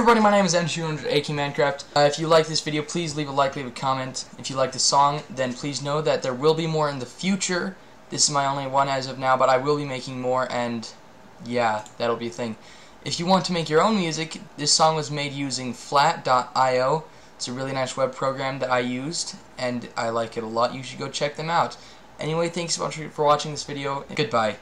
everybody, my name is M200 AK Minecraft. Uh, if you like this video, please leave a like, leave a comment. If you like the song, then please know that there will be more in the future. This is my only one as of now, but I will be making more, and yeah, that'll be a thing. If you want to make your own music, this song was made using flat.io. It's a really nice web program that I used, and I like it a lot. You should go check them out. Anyway, thanks so much for watching this video. Goodbye.